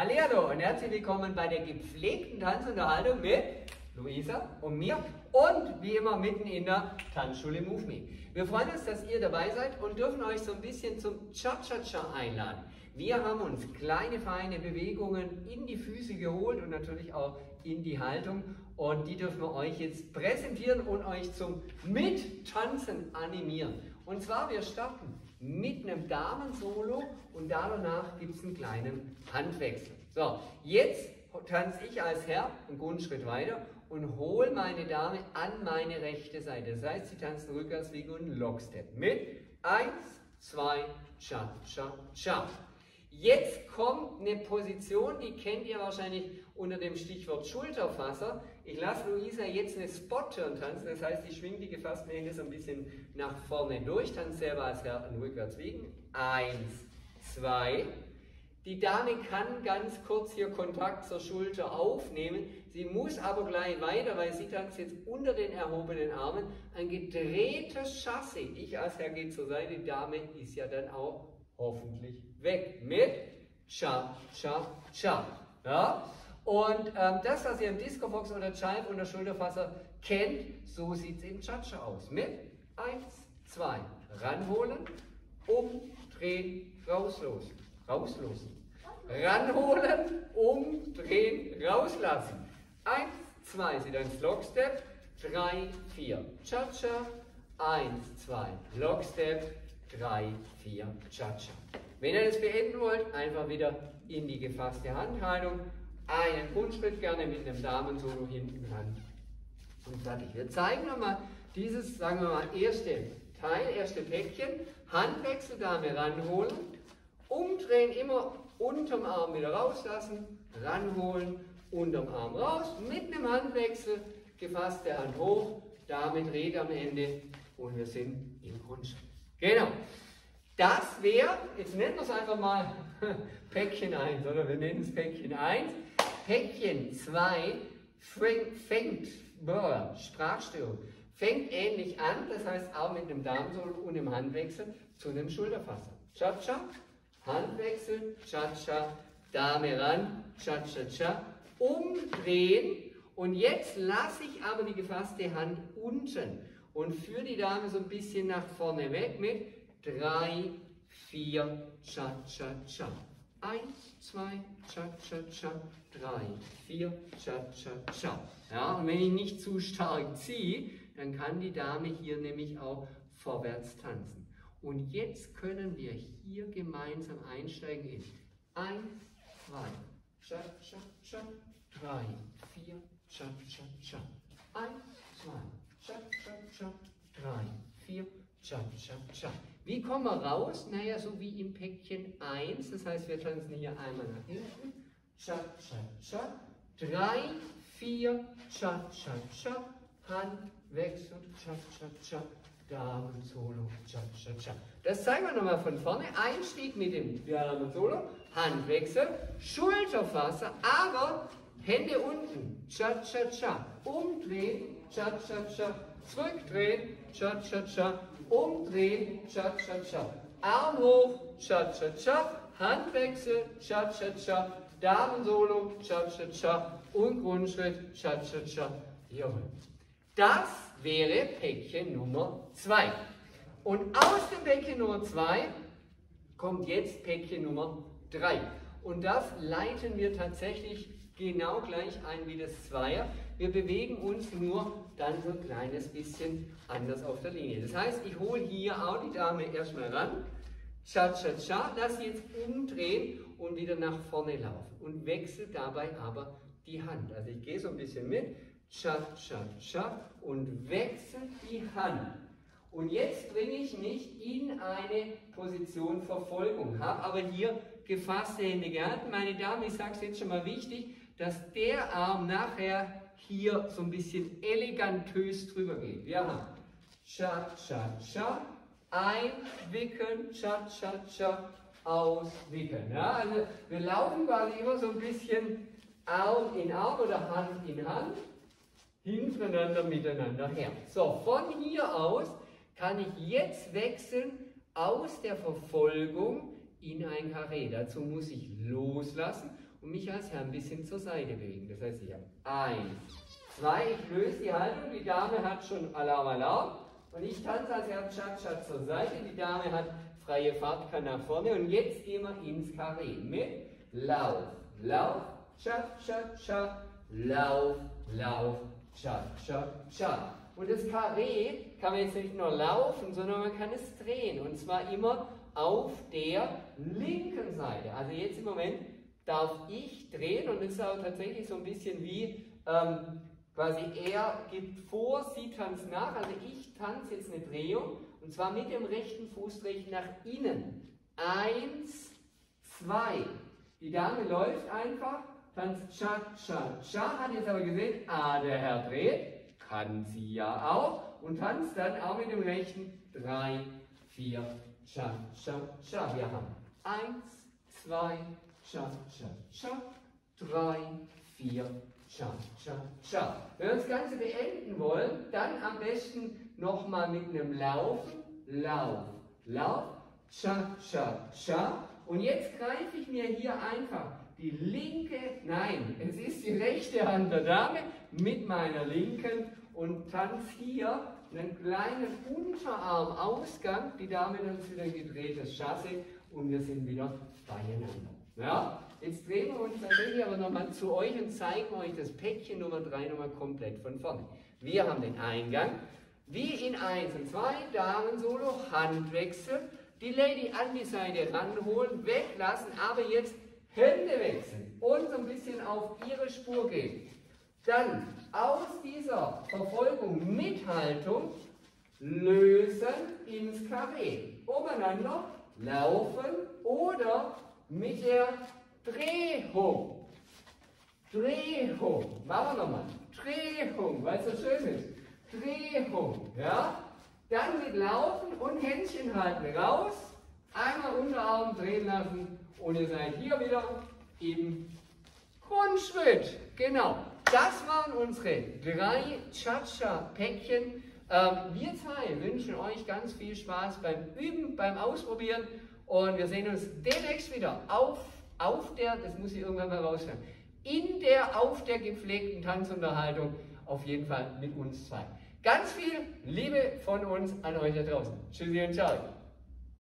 Hallo und herzlich willkommen bei der gepflegten Tanzunterhaltung mit Luisa und mir und wie immer mitten in der Tanzschule Move Me. Wir freuen uns, dass ihr dabei seid und dürfen euch so ein bisschen zum Cha-Cha-Cha einladen. Wir haben uns kleine feine Bewegungen in die Füße geholt und natürlich auch in die Haltung und die dürfen wir euch jetzt präsentieren und euch zum Mittanzen animieren. Und zwar, wir starten mit einem Damensolo und danach gibt es einen kleinen Handwechsel. So, jetzt tanze ich als Herr einen Grundschritt weiter und hole meine Dame an meine rechte Seite. Das heißt, sie tanzen rückwärts wie ein Lockstep. Mit 1, 2, cha, cha, cha. Jetzt kommt eine Position, die kennt ihr wahrscheinlich unter dem Stichwort Schulterfasser. Ich lasse Luisa jetzt eine Spot-Turn tanzen, das heißt, ich schwinge die gefassten Hände so ein bisschen nach vorne durch, tanze selber als Herr rückwärts wiegen. Eins, zwei. Die Dame kann ganz kurz hier Kontakt zur Schulter aufnehmen, sie muss aber gleich weiter, weil sie tanzt jetzt unter den erhobenen Armen. Ein gedrehtes Chassis. Ich als Herr gehe zur Seite, die Dame ist ja dann auch hoffentlich weg mit Cha, Cha, Cha. Ja? Und ähm, das, was ihr im Disco Fox oder Child oder Schulterfasser kennt, so sieht es im Cha-Cha aus. Mit 1, 2, ranholen, umdrehen, rauslosen, rauslosen. Ranholen, umdrehen, rauslassen. 1, 2, sie dann Lockstep, 3, 4, Cha-Cha, 1, 2, Lockstep, 3, 4, Cha-Cha. Wenn ihr das beenden wollt, einfach wieder in die gefasste Handhaltung. Einen Grundschritt gerne mit einem Damensolo hinten dran. Und fertig. Wir zeigen nochmal dieses, sagen wir mal, erste Teil, erste Päckchen. Handwechsel, Dame ranholen. Umdrehen, immer unterm Arm wieder rauslassen. Ranholen, unterm Arm raus. Mit einem Handwechsel, gefasste Hand hoch. Dame dreht am Ende und wir sind im Grundschritt. Genau. Das wäre, jetzt nennen wir es einfach mal Päckchen 1, oder wir nennen es Päckchen 1. Päckchen 2 fängt, boah, Sprachstörung, fängt ähnlich an, das heißt auch mit einem Darmsol und einem Handwechsel zu einem Schulterfasser. Cha-cha, Handwechsel, Cha-cha, Dame ran, Cha-cha-cha, umdrehen und jetzt lasse ich aber die gefasste Hand unten und führe die Dame so ein bisschen nach vorne weg mit 3, 4, Cha-Cha-Cha. 1, 2, Cha-Cha-Cha, 3, 4, Cha-Cha-Cha. Ja, und wenn ich nicht zu stark ziehe, dann kann die Dame hier nämlich auch vorwärts tanzen. Und jetzt können wir hier gemeinsam einsteigen in 1, 2, Cha-Cha-Cha, 3, 4, Cha-Cha-Cha. 1, 2, Cha-Cha-Cha, 3, 4, Cha-Cha-Cha. Wie kommen wir raus? Naja, so wie im Päckchen 1. Das heißt, wir tanzen hier einmal nach hinten. Cha-Cha-Cha. 3, 4, Cha-Cha-Cha. Hand wechselt. Cha-Cha-Cha. Damen Solo. Cha-Cha-Cha. Das zeigen wir nochmal von vorne. Einstieg mit dem Damen Solo. Handwechsel. Schulterfasser. Aber Hände unten. Cha-Cha-Cha. Umdrehen. Cha-Cha-Cha. Zurückdrehen. Cha-Cha-Cha umdrehen, cha-cha-cha. Arm hoch, cha-cha-cha. Handwechsel, cha-cha-cha. Damensolo, cha-cha-cha. Und Grundschritt, cha-cha-cha. Jawohl. Das wäre Päckchen Nummer 2. Und aus dem Päckchen Nummer 2 kommt jetzt Päckchen Nummer 3. Und das leiten wir tatsächlich genau gleich ein wie das Zweier. Wir bewegen uns nur dann so ein kleines bisschen anders auf der Linie. Das heißt, ich hole hier auch die Dame erstmal ran, Cha-Cha-Cha, lasse jetzt umdrehen und wieder nach vorne laufen und wechsle dabei aber die Hand. Also ich gehe so ein bisschen mit, Cha-Cha-Cha und wechsle die Hand. Und jetzt bringe ich mich in eine Position Verfolgung, habe aber hier gefasste Hände gehalten. Meine Dame, ich sage es jetzt schon mal wichtig, dass der Arm nachher hier so ein bisschen elegantös drüber geht. Wir haben Cha, Cha, Cha, einwickeln, Cha, Cha, Cha, auswickeln. Ja, also wir laufen quasi immer so ein bisschen Arm in Arm oder Hand in Hand, hintereinander, miteinander her. So, von hier aus kann ich jetzt wechseln aus der Verfolgung in ein Karree. Dazu muss ich loslassen und mich als Herr ein bisschen zur Seite bewegen. Das heißt, ich habe eins, zwei, ich löse die Haltung, die Dame hat schon Alarm, Alarm und ich tanze als Herr Cha-Cha zur Seite, die Dame hat freie Fahrt, kann nach vorne und jetzt gehen wir ins Karree mit Lauf, Lauf, Cha-Cha-Cha, Lauf, Lauf, Cha-Cha-Cha. Und das Karree kann man jetzt nicht nur laufen, sondern man kann es drehen. Und zwar immer auf der linken Seite. Also jetzt im Moment darf ich drehen und das ist auch tatsächlich so ein bisschen wie ähm, quasi er gibt vor, sie tanzt nach. Also ich tanze jetzt eine Drehung und zwar mit dem rechten Fuß drehe nach innen. Eins, zwei. Die Dame läuft einfach, tanzt cha, cha, cha, hat jetzt aber gesehen, ah, der Herr dreht, kann sie ja auch und tanzt dann auch mit dem rechten drei, vier, cha, cha, cha. Wir haben eins, zwei, cha, cha, cha, drei, vier, cha, cha, cha. Wenn wir das Ganze beenden wollen, dann am besten nochmal mit einem Laufen, Lauf, Lauf, cha, cha, cha. Und jetzt greife ich mir hier einfach die linke, nein, es ist die rechte Hand der Dame mit meiner linken und tanze hier einen kleinen Unterarmausgang. Die Dame dann wieder gedrehtes Chassé und wir sind wieder beieinander. Ja? Jetzt drehen wir uns tatsächlich aber nochmal zu euch und zeigen euch das Päckchen Nummer 3 nochmal komplett von vorne. Wir haben den Eingang, wie in 1 und 2, Damen-Solo, Handwechsel, die Lady an die Seite ranholen, weglassen, aber jetzt Hände wechseln und so ein bisschen auf ihre Spur gehen. Dann aus dieser Verfolgung mit Haltung lösen ins Karree. Umeinander laufen oder mit der Drehung. Drehung. Machen wir nochmal. Drehung, weil es so schön ist. Drehung. Ja? Dann mit Laufen und Händchen halten. Raus. Einmal Unterarm drehen lassen. Und ihr seid hier wieder im Grundschritt. Genau. Das waren unsere drei Cha-Cha-Päckchen. Ähm, wir zwei wünschen euch ganz viel Spaß beim Üben, beim Ausprobieren. Und wir sehen uns demnächst wieder auf, auf der, das muss ich irgendwann mal raushören, in der, auf der gepflegten Tanzunterhaltung. Auf jeden Fall mit uns zwei. Ganz viel Liebe von uns an euch da draußen. Tschüssi und ciao.